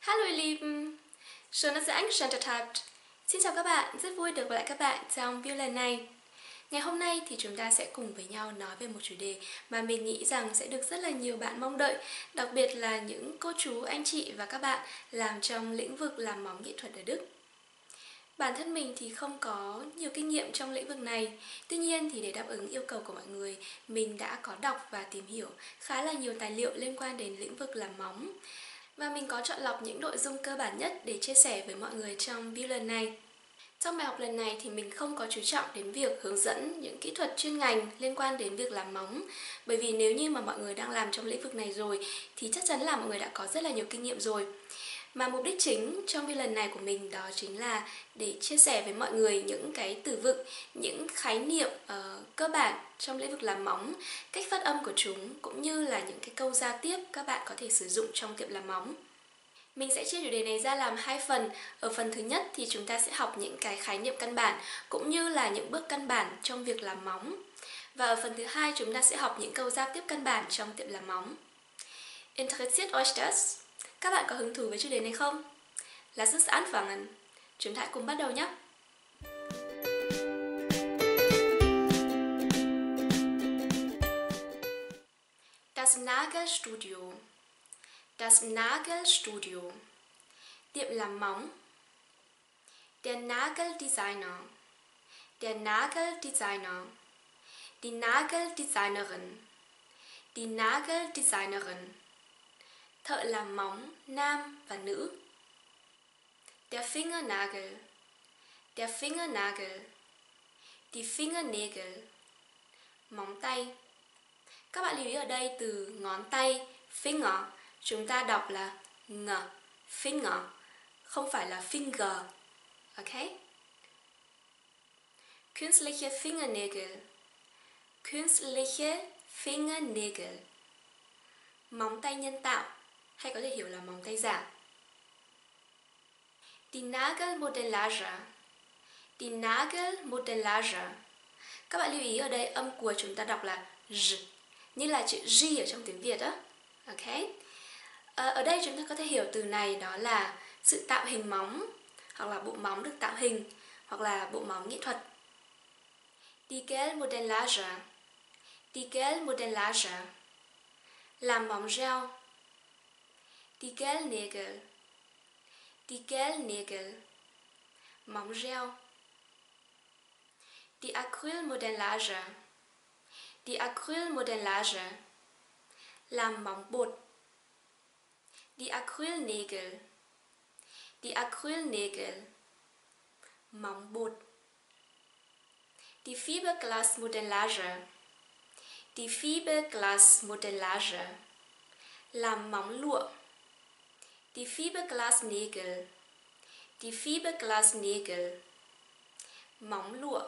Hallo ihr Lieben, schön dass ihr eingeschaltet habt. Xin chào các bạn, rất vui được gặp lại các bạn trong video lần này. Ngày hôm nay thì chúng ta sẽ cùng với nhau nói về một chủ đề mà mình nghĩ rằng sẽ được rất là nhiều bạn mong đợi, đặc biệt là những cô chú, anh chị và các bạn làm trong lĩnh vực làm móng nghệ thuật ở Đức. Bản thân mình thì không có nhiều kinh nghiệm trong lĩnh vực này Tuy nhiên thì để đáp ứng yêu cầu của mọi người Mình đã có đọc và tìm hiểu khá là nhiều tài liệu liên quan đến lĩnh vực làm móng và mình có chọn lọc những nội dung cơ bản nhất để chia sẻ với mọi người trong video lần này. Trong bài học lần này thì mình không có chú trọng đến việc hướng dẫn những kỹ thuật chuyên ngành liên quan đến việc làm móng. Bởi vì nếu như mà mọi người đang làm trong lĩnh vực này rồi, thì chắc chắn là mọi người đã có rất là nhiều kinh nghiệm rồi mà mục đích chính trong cái lần này của mình đó chính là để chia sẻ với mọi người những cái từ vựng, những khái niệm uh, cơ bản trong lĩnh vực làm móng, cách phát âm của chúng cũng như là những cái câu giao tiếp các bạn có thể sử dụng trong tiệm làm móng. Mình sẽ chia chủ đề này ra làm hai phần. Ở phần thứ nhất thì chúng ta sẽ học những cái khái niệm căn bản cũng như là những bước căn bản trong việc làm móng. Và ở phần thứ hai chúng ta sẽ học những câu giao tiếp căn bản trong tiệm làm móng. Interessiert euch das? Các bạn có hứng thú với chủ đề này không? Lass uns anfangen. Chúng ta cùng bắt đầu nhé. Das Nagelstudio. Das Nagelstudio. Tiệm làm móng. Der Nageldesigner. Der Nageldesigner. Die Nageldesignerin. Die Nageldesignerin thợ làm móng nam và nữ. Der Fingernagel, der Fingernagel, die Fingernägel, móng tay. Các bạn lưu ý ở đây từ ngón tay, finger, chúng ta đọc là ng, finger, không phải là finger. Ok? Künstliche Fingernägel. Künstliche Fingernägel. Móng tay nhân tạo hay có thể hiểu là móng tay giả. Die Nagelmodellage. Die Nagelmodellage. Các bạn lưu ý ở đây âm của chúng ta đọc là j, như là chữ G ở trong tiếng Việt đó. Ok. Ờ, ở đây chúng ta có thể hiểu từ này đó là sự tạo hình móng hoặc là bộ móng được tạo hình hoặc là bộ móng nghệ thuật. Die Gelmodellage. Die Gelmodellage. Làm móng gel Die Gellnägel. Die Gellnägel. Móng gel. Die Acrylmodellage. Die Acrylmodellage. Làm móng. Die Acrylnägel. Die Acrylnägel. Móng. Die Fiberglasmodellage. Die Fiberglasmodellage. Làm móng. Die Fiberglasnägel. Die Fiberglasnägel. Lụa.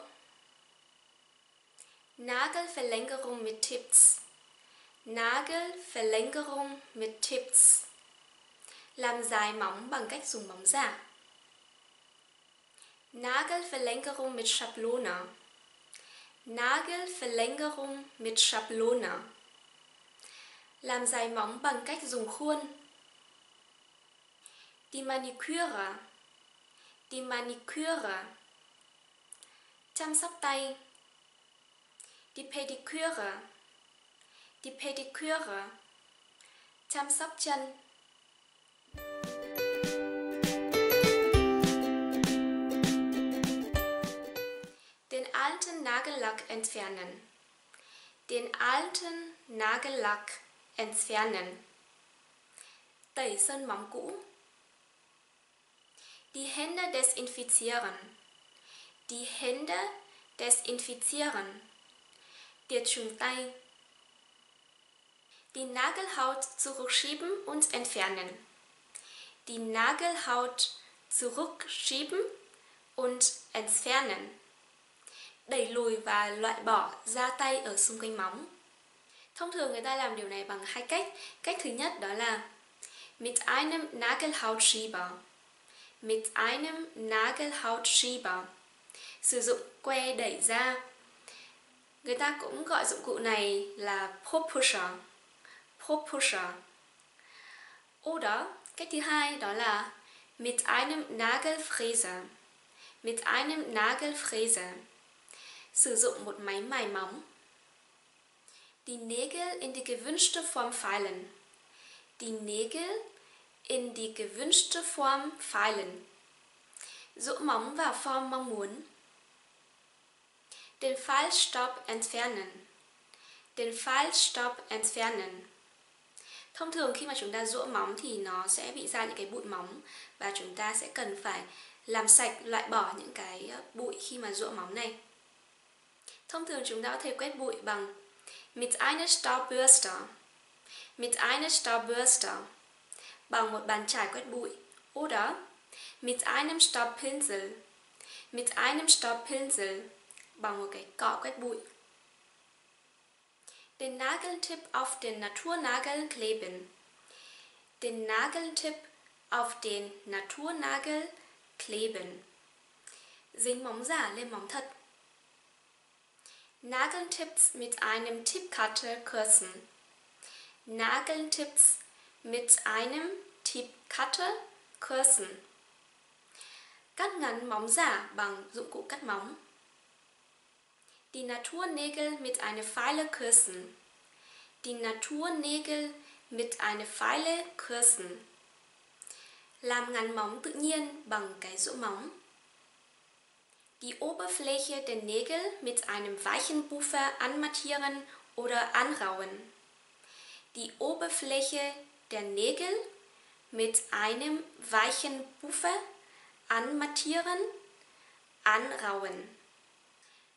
Nagelverlängerung mit Tipps. Nagelverlängerung mit Tipps. Làm dài móng bằng cách dùng móng giả. Nagelverlängerung mit Schablone. Nagelverlängerung mit Schablone. Làm dài móng bằng cách dùng khuôn. Die Maniküre. Die Maniküre. Chăm sóc tay. Die Pediküre. Die Pediküre. Chăm sóc chân. Den alten Nagellack entfernen. Den alten Nagellack entfernen. Tẩy sơn móng cũ. Die Hände desinfizieren. Die Hände desinfizieren. Die Nagelhaut zurückschieben und entfernen. Die Nagelhaut zurückschieben und entfernen. Đẩy lùi và loại bỏ da tay ở xung quanh móng. Thông thường người ta làm điều này bằng hai cách. Cách thứ nhất đó là mit einem Nagelhautschieber mit einem Nagelhautschieber. Sử dụng que đẩy da. Người ta cũng gọi dụng cụ này là Popusher. Popusher. Oder Cách thứ hai đó là mit einem Nagelfräser. Mit einem Nagelfräser. Sử dụng một máy mài móng. Die Nägel in die gewünschte Form feilen. Die Nägel in die gewünschte Form feilen. Rũ móng vào form mong muốn. Den Fallstopp entfernen. Den Fallstopp entfernen. Thông thường khi mà chúng ta rũa móng thì nó sẽ bị ra những cái bụi móng và chúng ta sẽ cần phải làm sạch, loại bỏ những cái ờ, bụi khi mà rũa móng này. Thông thường chúng ta có thể quét bụi bằng mit einer Staubbürste. Mit einer Staubbürste. Bằng một bàn chải quét bụi. Oder mit einem Staubpinsel. Mit einem Staubpinsel. Bằng một cái cọ quét bụi. Den Nageltipp auf den Naturnagel kleben. Den Nageltipp auf den Naturnagel kleben. Dính móng giả lên móng thật. Nageltipps mit einem Tippcutter kürzen. Nageltipps mit einem Tippcutter kürzen. Cắt ngắn móng giả bằng dụng cụ cắt móng. Die Naturnägel mit einer Feile kürzen. Die Naturnägel mit einer Feile kürzen. Làm ngắn móng tự nhiên bằng cái rũ móng. Die Oberfläche der Nägel mit einem weichen Puffer anmattieren oder anrauen. Die Oberfläche der Nägel mit einem weichen Puffer anmattieren, anrauen.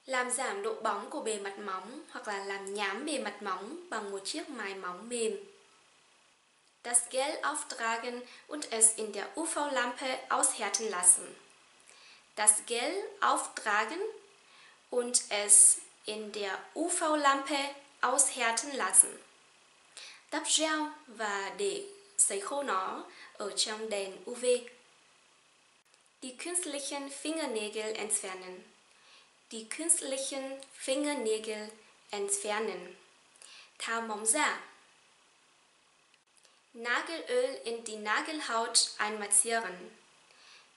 Làm giảm độ bóng của bề mặt móng hoặc là làm nhám bề mặt móng bằng một chiếc mài móng mềm. Das Gel auftragen und es in der UV-Lampe aushärten lassen. Das Gel auftragen und es in der UV-Lampe aushärten lassen. Đắp gel và để sấy khô nó ở trong đèn UV. Die künstlichen Fingernägel entfernen die künstlichen Fingernägel entfernen. Thao móng giả. Nagelöl in die Nagelhaut einmassieren.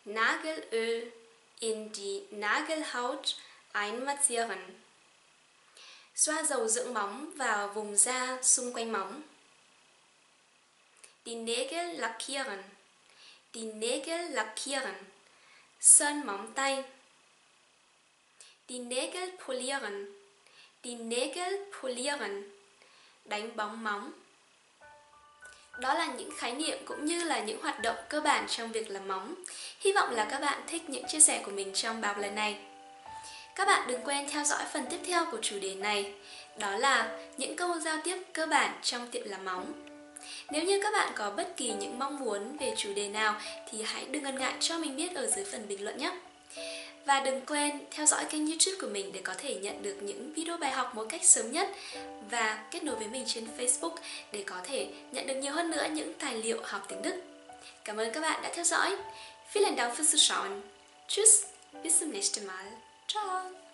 Nagelöl in die Nagelhaut einmassieren. Xoa dầu dưỡng móng vào vùng da xung quanh móng. Die Nägel lackieren. Die Nägel lackieren. Sơn móng tay. Die Nägel polieren. Die Nägel polieren. Đánh bóng móng. Đó là những khái niệm cũng như là những hoạt động cơ bản trong việc làm móng. Hy vọng là các bạn thích những chia sẻ của mình trong bài lần này. Các bạn đừng quên theo dõi phần tiếp theo của chủ đề này, đó là những câu giao tiếp cơ bản trong tiệm làm móng. Nếu như các bạn có bất kỳ những mong muốn về chủ đề nào thì hãy đừng ngần ngại cho mình biết ở dưới phần bình luận nhé. Và đừng quên theo dõi kênh youtube của mình để có thể nhận được những video bài học một cách sớm nhất và kết nối với mình trên Facebook để có thể nhận được nhiều hơn nữa những tài liệu học tiếng Đức. Cảm ơn các bạn đã theo dõi. Vielen Dank fürs Zuschauen. Tschüss, bis zum nächsten Mal. Ciao.